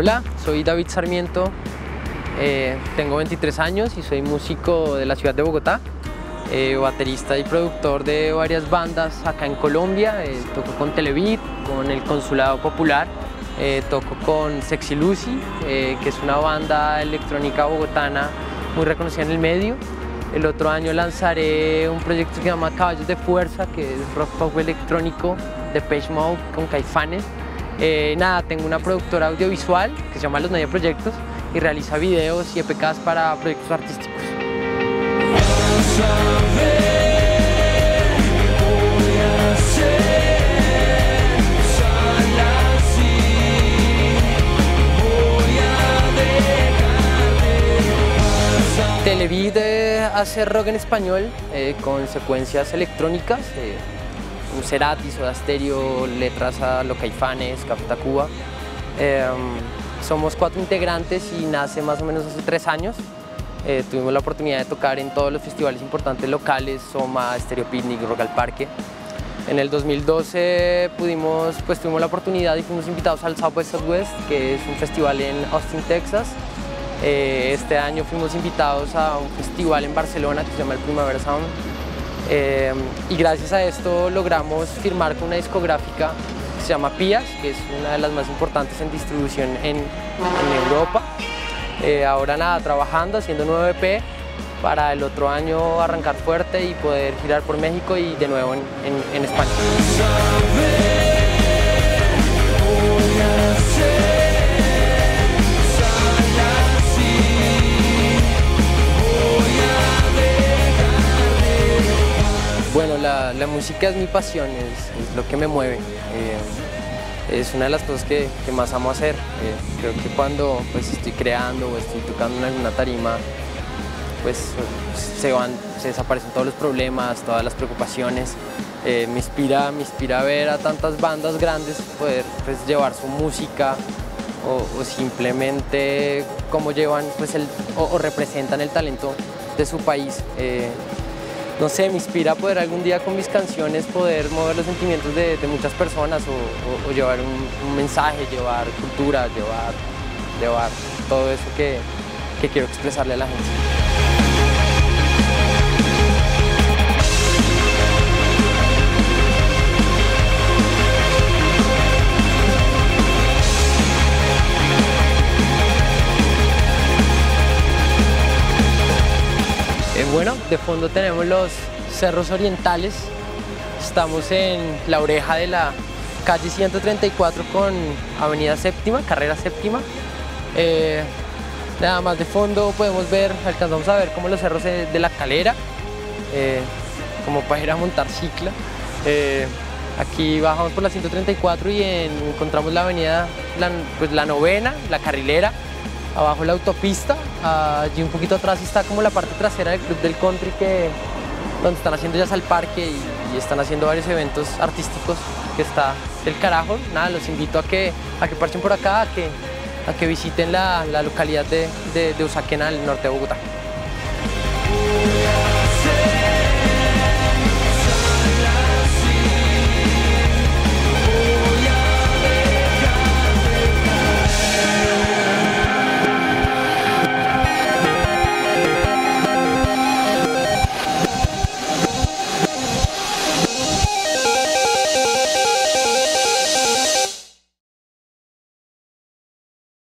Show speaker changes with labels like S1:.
S1: Hola, soy David Sarmiento, eh, tengo 23 años y soy músico de la ciudad de Bogotá, eh, baterista y productor de varias bandas acá en Colombia, eh, toco con Televid, con el Consulado Popular, toco con Sexy Lucy, que es una banda electrónica bogotana muy reconocida en el medio. El otro año lanzaré un proyecto que se llama Caballos de Fuerza, que es rock pop electrónico de Page Mode con Caifanes. Eh, nada, tengo una productora audiovisual que se llama Los Media Proyectos y realiza videos y EPKs para proyectos artísticos. Televid hace rock en español eh, con secuencias electrónicas. Eh, un Cerati, Soda Stereo, letras a Lo Caifanes, Café Tacuba. Em, somos cuatro integrantes y nace más o menos hace tres años. Eh, tuvimos la oportunidad de tocar en todos los festivales importantes locales, Soma, Stereo Picnic, Rock al Parque. En el 2012 pudimos, pues tuvimos la oportunidad y fuimos invitados al Southwest Southwest, que es un festival en Austin, Texas. Eh, este año fuimos invitados a un festival en Barcelona que se llama el Primavera Sound, eh, y gracias a esto logramos firmar con una discográfica que se llama Pias, que es una de las más importantes en distribución en, Europa. Eh, ahora nada, trabajando, haciendo nuevo EP para el otro año arrancar fuerte y poder girar por México y de nuevo en España. Música es mi pasión, es, lo que me mueve. Eh, es una de las cosas que, más amo hacer. Eh, creo que cuando pues, estoy creando o estoy tocando en alguna tarima, pues se, van, se desaparecen todos los problemas, todas las preocupaciones. Eh, me, inspira, me inspira ver a tantas bandas grandes poder pues, llevar su música o, simplemente cómo llevan pues, el, o, representan el talento de su país no sé, me inspira poder algún día con mis canciones poder mover los sentimientos de, muchas personas o, llevar un, mensaje, llevar cultura, llevar, llevar todo eso que, que quiero expresarle a la gente. Bueno, de fondo tenemos los cerros orientales. Estamos en la oreja de la calle 134 con avenida séptima, carrera séptima. Eh, nada más de fondo podemos ver, alcanzamos a ver como los cerros de la calera, eh, como para ir a montar cicla. Eh, aquí bajamos por la 134 y encontramos la avenida, pues la novena, la carrilera, abajo la autopista, allí un poquito atrás está como la parte trasera del Club del Country que, donde están haciendo ya al parque y, están haciendo varios eventos artísticos que está del carajo. Nada, los invito a que, a que parchen por acá, a que, a que visiten la, localidad de, de, de Usaquena, al norte de Bogotá.